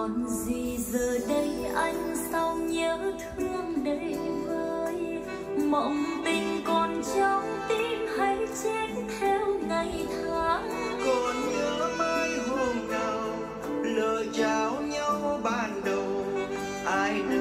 còn gì giờ đây anh sao nhớ thương đầy vơi? Mộng tình còn trong tim hãy chết theo ngày tháng. Còn nhớ mai hôm nào lời chào nhau ban đầu, ai nỡ